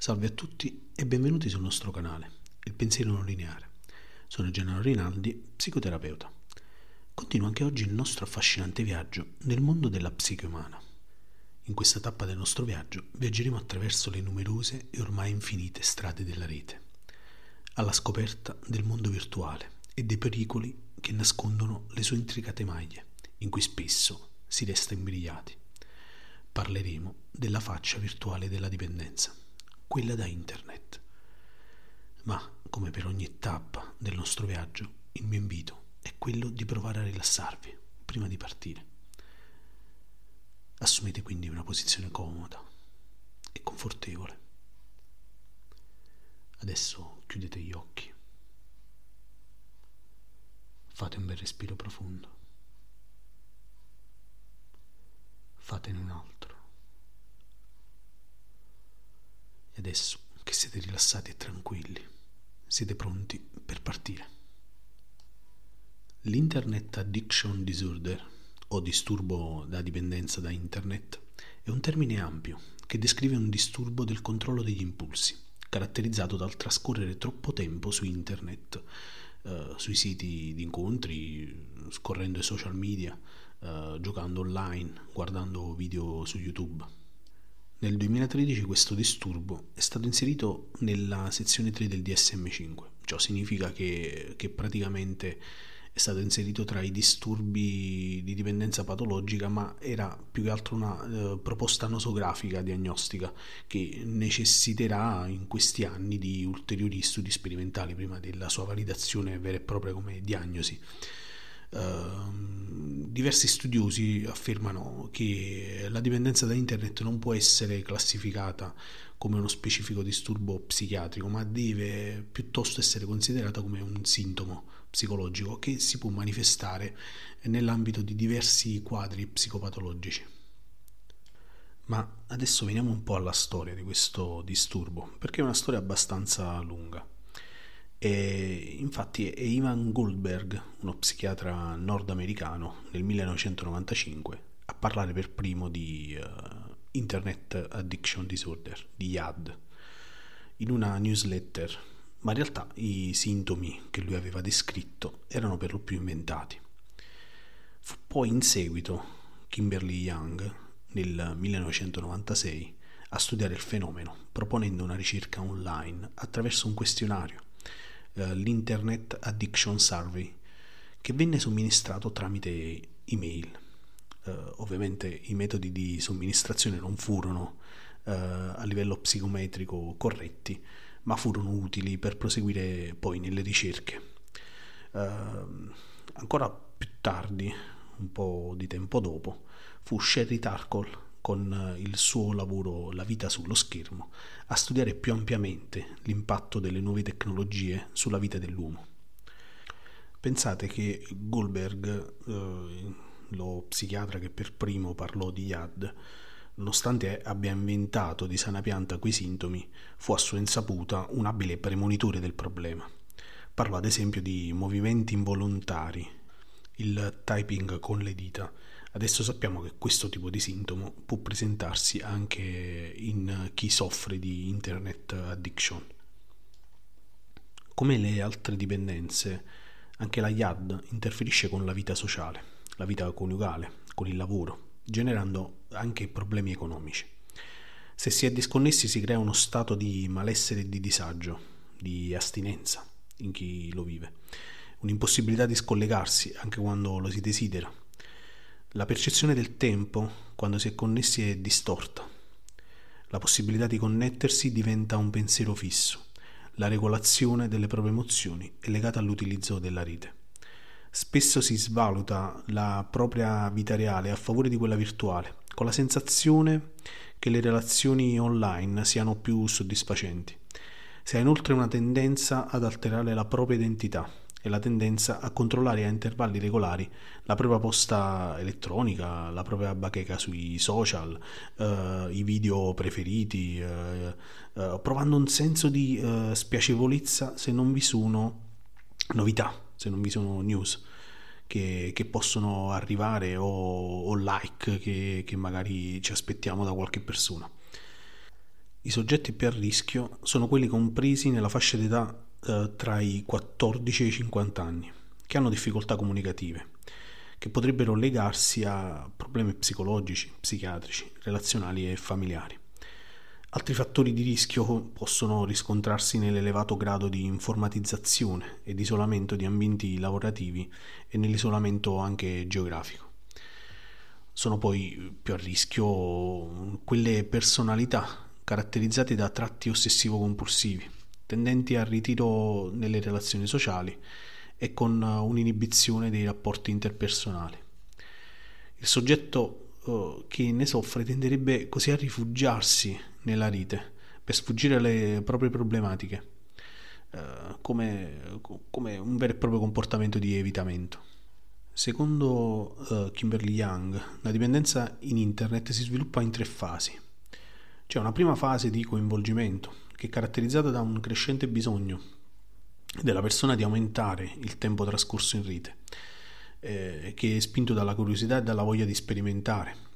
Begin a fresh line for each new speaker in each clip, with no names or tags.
Salve a tutti e benvenuti sul nostro canale, Il pensiero non lineare. Sono Gennaro Rinaldi, psicoterapeuta. Continua anche oggi il nostro affascinante viaggio nel mondo della psiche umana. In questa tappa del nostro viaggio viaggeremo attraverso le numerose e ormai infinite strade della rete, alla scoperta del mondo virtuale e dei pericoli che nascondono le sue intricate maglie, in cui spesso si resta imbrigliati. Parleremo della faccia virtuale della dipendenza quella da internet. Ma, come per ogni tappa del nostro viaggio, il mio invito è quello di provare a rilassarvi prima di partire. Assumete quindi una posizione comoda e confortevole. Adesso chiudete gli occhi. Fate un bel respiro profondo. Fatene un altro. E adesso che siete rilassati e tranquilli, siete pronti per partire. L'Internet Addiction Disorder, o disturbo da dipendenza da Internet, è un termine ampio che descrive un disturbo del controllo degli impulsi, caratterizzato dal trascorrere troppo tempo su Internet, eh, sui siti di incontri, scorrendo i social media, eh, giocando online, guardando video su YouTube. Nel 2013 questo disturbo è stato inserito nella sezione 3 del DSM5, ciò significa che, che praticamente è stato inserito tra i disturbi di dipendenza patologica, ma era più che altro una eh, proposta nosografica diagnostica che necessiterà in questi anni di ulteriori studi sperimentali prima della sua validazione vera e propria come diagnosi. Uh, diversi studiosi affermano che la dipendenza da internet non può essere classificata come uno specifico disturbo psichiatrico, ma deve piuttosto essere considerata come un sintomo psicologico che si può manifestare nell'ambito di diversi quadri psicopatologici. Ma adesso veniamo un po' alla storia di questo disturbo, perché è una storia abbastanza lunga. E infatti è Ivan Goldberg, uno psichiatra nordamericano, nel 1995 a parlare per primo di uh, Internet Addiction Disorder, di IAD, in una newsletter, ma in realtà i sintomi che lui aveva descritto erano per lo più inventati. Fu poi in seguito Kimberly Young, nel 1996, a studiare il fenomeno, proponendo una ricerca online attraverso un questionario eh, l'Internet Addiction Survey che venne somministrato tramite email. Uh, ovviamente i metodi di somministrazione non furono uh, a livello psicometrico corretti, ma furono utili per proseguire poi nelle ricerche. Uh, ancora più tardi, un po' di tempo dopo, fu Sherry Tarkle con il suo lavoro La vita sullo schermo, a studiare più ampiamente l'impatto delle nuove tecnologie sulla vita dell'uomo. Pensate che Goldberg, eh, lo psichiatra che per primo parlò di YAD, nonostante abbia inventato di sana pianta quei sintomi, fu a sua insaputa un abile premonitore del problema. Parlò ad esempio di movimenti involontari, il typing con le dita, Adesso sappiamo che questo tipo di sintomo può presentarsi anche in chi soffre di internet addiction. Come le altre dipendenze, anche la YAD interferisce con la vita sociale, la vita coniugale, con il lavoro, generando anche problemi economici. Se si è disconnessi si crea uno stato di malessere e di disagio, di astinenza in chi lo vive, un'impossibilità di scollegarsi anche quando lo si desidera la percezione del tempo, quando si è connessi, è distorta. La possibilità di connettersi diventa un pensiero fisso. La regolazione delle proprie emozioni è legata all'utilizzo della rete. Spesso si svaluta la propria vita reale a favore di quella virtuale, con la sensazione che le relazioni online siano più soddisfacenti. Si ha inoltre una tendenza ad alterare la propria identità, e la tendenza a controllare a intervalli regolari la propria posta elettronica, la propria bacheca sui social, eh, i video preferiti, eh, eh, provando un senso di eh, spiacevolezza se non vi sono novità, se non vi sono news. Che, che possono arrivare o, o like che, che magari ci aspettiamo da qualche persona. I soggetti più a rischio sono quelli compresi nella fascia d'età eh, tra i 14 e i 50 anni, che hanno difficoltà comunicative, che potrebbero legarsi a problemi psicologici, psichiatrici, relazionali e familiari. Altri fattori di rischio possono riscontrarsi nell'elevato grado di informatizzazione e di isolamento di ambienti lavorativi e nell'isolamento anche geografico. Sono poi più a rischio quelle personalità caratterizzate da tratti ossessivo-compulsivi, tendenti al ritiro nelle relazioni sociali e con un'inibizione dei rapporti interpersonali. Il soggetto eh, che ne soffre tenderebbe così a rifugiarsi nella rete per sfuggire alle proprie problematiche, eh, come, come, un vero e proprio comportamento di evitamento. Secondo uh, Kimberly Young, la dipendenza in internet si sviluppa in tre fasi. C'è una prima fase di coinvolgimento, che è caratterizzata da un crescente bisogno della persona di aumentare il tempo trascorso in rete eh, che è spinto dalla curiosità e dalla voglia di sperimentare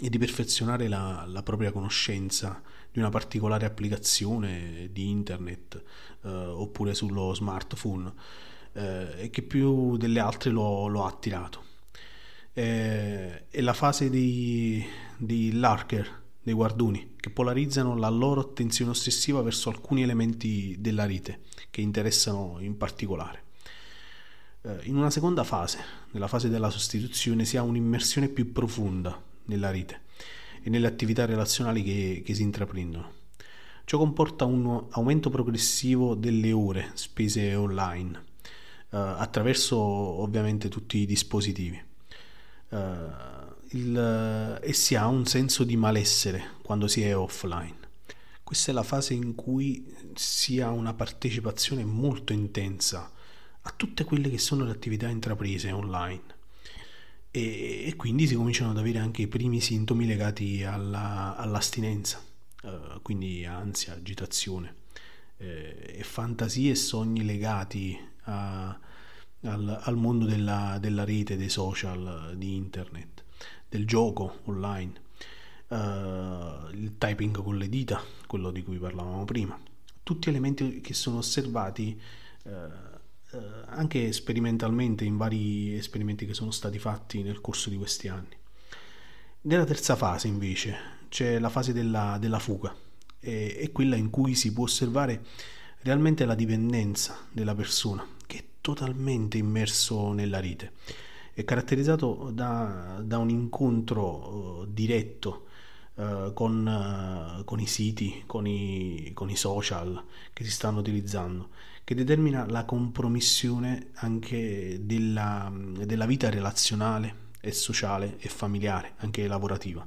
e di perfezionare la, la propria conoscenza di una particolare applicazione di internet eh, oppure sullo smartphone eh, che più delle altre lo, lo ha attirato. Eh, è la fase dei, dei lurker, dei guarduni, che polarizzano la loro attenzione ossessiva verso alcuni elementi della rete che interessano in particolare. Eh, in una seconda fase, nella fase della sostituzione, si ha un'immersione più profonda nella rete e nelle attività relazionali che, che si intraprendono. Ciò comporta un aumento progressivo delle ore spese online, eh, attraverso ovviamente tutti i dispositivi. Eh, il, e si ha un senso di malessere quando si è offline. Questa è la fase in cui si ha una partecipazione molto intensa a tutte quelle che sono le attività intraprese online e, e quindi si cominciano ad avere anche i primi sintomi legati alla, all'astinenza, uh, quindi ansia, agitazione eh, e fantasie e sogni legati a, al, al, mondo della, della, rete, dei social, di internet, del gioco online. Uh, il typing con le dita, quello di cui parlavamo prima, tutti elementi che sono osservati uh, anche sperimentalmente in vari esperimenti che sono stati fatti nel corso di questi anni. Nella terza fase invece c'è la fase della, della fuga, e, è quella in cui si può osservare realmente la dipendenza della persona che è totalmente immerso nella rete. È caratterizzato da, da un incontro uh, diretto uh, con, uh, con, i siti, con i, con i social che si stanno utilizzando che determina la compromissione anche della, della vita relazionale e sociale e familiare, anche lavorativa.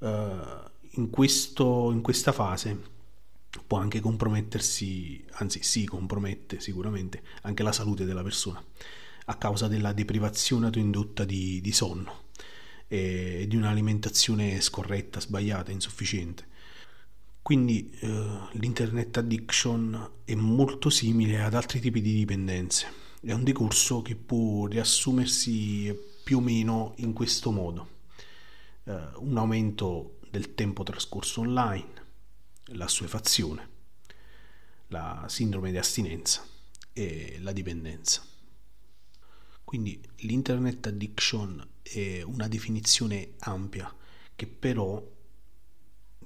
In, questo, in questa fase può anche compromettersi, anzi si compromette sicuramente anche la salute della persona a causa della deprivazione autoindotta di, di sonno e di un'alimentazione scorretta, sbagliata, insufficiente quindi eh, l'internet addiction è molto simile ad altri tipi di dipendenze. È un discorso che può riassumersi più o meno in questo modo. Eh, un aumento del tempo trascorso online, la suefazione, la sindrome di astinenza e la dipendenza. Quindi l'internet addiction è una definizione ampia che però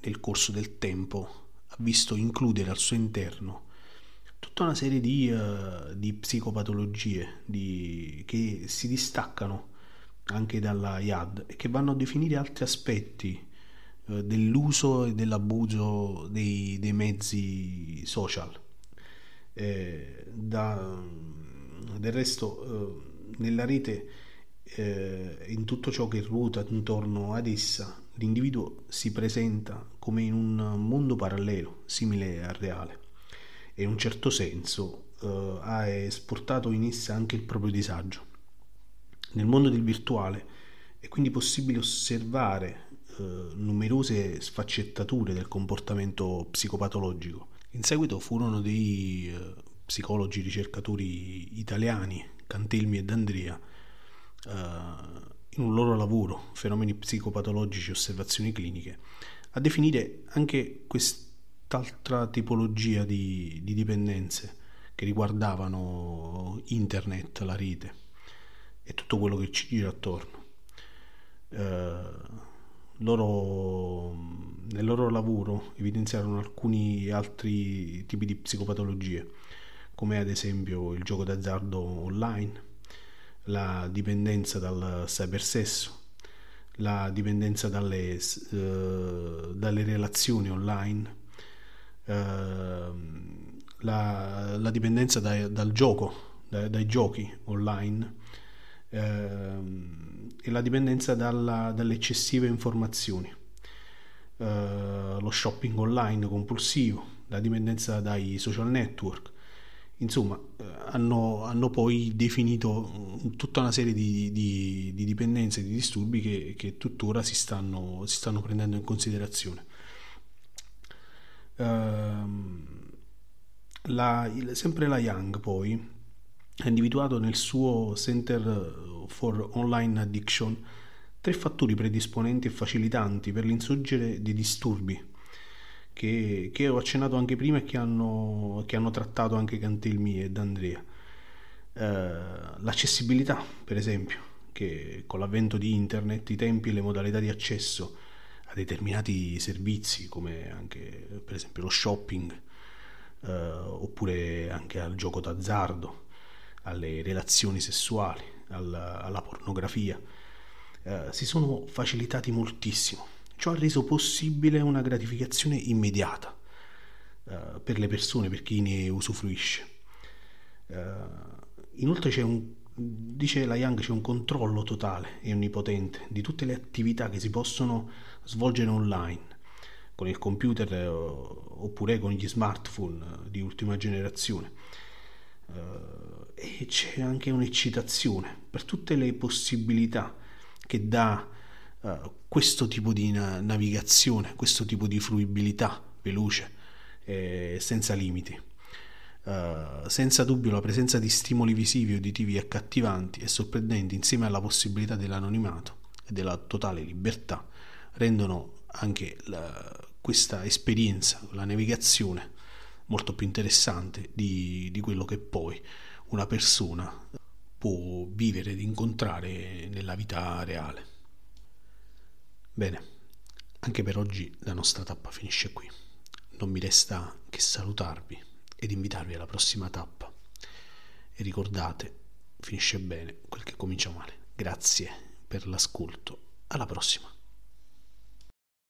nel corso del tempo ha visto includere al suo interno tutta una serie di, uh, di psicopatologie di, che si distaccano anche dalla IAD e che vanno a definire altri aspetti uh, dell'uso e dell'abuso dei, dei mezzi social. Eh, da, del resto, uh, nella rete, in tutto ciò che ruota intorno ad essa, l'individuo si presenta come in un mondo parallelo, simile al reale, e in un certo senso eh, ha esportato in essa anche il proprio disagio. Nel mondo del virtuale è quindi possibile osservare eh, numerose sfaccettature del comportamento psicopatologico. In seguito furono dei eh, psicologi ricercatori italiani, Cantelmi e D'Andrea, eh, in un loro lavoro, Fenomeni psicopatologici e osservazioni cliniche, a definire anche quest'altra tipologia di, di dipendenze che riguardavano internet, la rete e tutto quello che ci gira attorno. Eh, loro, nel loro lavoro evidenziarono alcuni altri tipi di psicopatologie, come ad esempio il gioco d'azzardo online, la dipendenza dal cybersesso, la dipendenza dalle, uh, dalle relazioni online, uh, la, la, dipendenza dai, dal gioco, dai, dai giochi online uh, e la dipendenza dalla, dalle eccessive informazioni, lo shopping online compulsivo, la dipendenza dai social network, insomma, eh, hanno, hanno, poi definito tutta una serie di, di, di dipendenze, di disturbi che, che tuttora si stanno, si stanno, prendendo in considerazione. Uh, la, il, sempre la Young poi ha individuato nel suo Center for Online Addiction tre fattori predisponenti e facilitanti per l'insorgere di disturbi che, che, ho accennato anche prima e che hanno, che hanno trattato anche Cantelmi ed Andrea. Eh, l'accessibilità, per esempio, che con l'avvento di internet i tempi e le modalità di accesso a determinati servizi, come anche per esempio lo shopping, eh, oppure anche al gioco d'azzardo, alle relazioni sessuali, alla, alla pornografia, eh, si sono facilitati moltissimo Ciò ha reso possibile una gratificazione immediata uh, per le persone, per chi ne usufruisce. Uh, inoltre c'è un, dice la Young, c'è un controllo totale e onnipotente di tutte le attività che si possono svolgere online con il computer eh, oppure con gli smartphone di ultima generazione. Uh, e c'è anche un'eccitazione per tutte le possibilità che dà uh, questo tipo di na- navigazione, questo tipo di fruibilità veloce, eh, senza limiti. Uh, senza dubbio la presenza di stimoli visivi e uditivi accattivanti e sorprendenti insieme alla possibilità dell'anonimato e della totale libertà rendono anche la, questa esperienza, la navigazione, molto più interessante di, di quello che poi una persona può vivere ed incontrare nella vita reale. Bene, anche per oggi la nostra tappa finisce qui. Non mi resta che salutarvi ed invitarvi alla prossima tappa. E ricordate, finisce bene quel che comincia male. Grazie per l'ascolto. Alla prossima.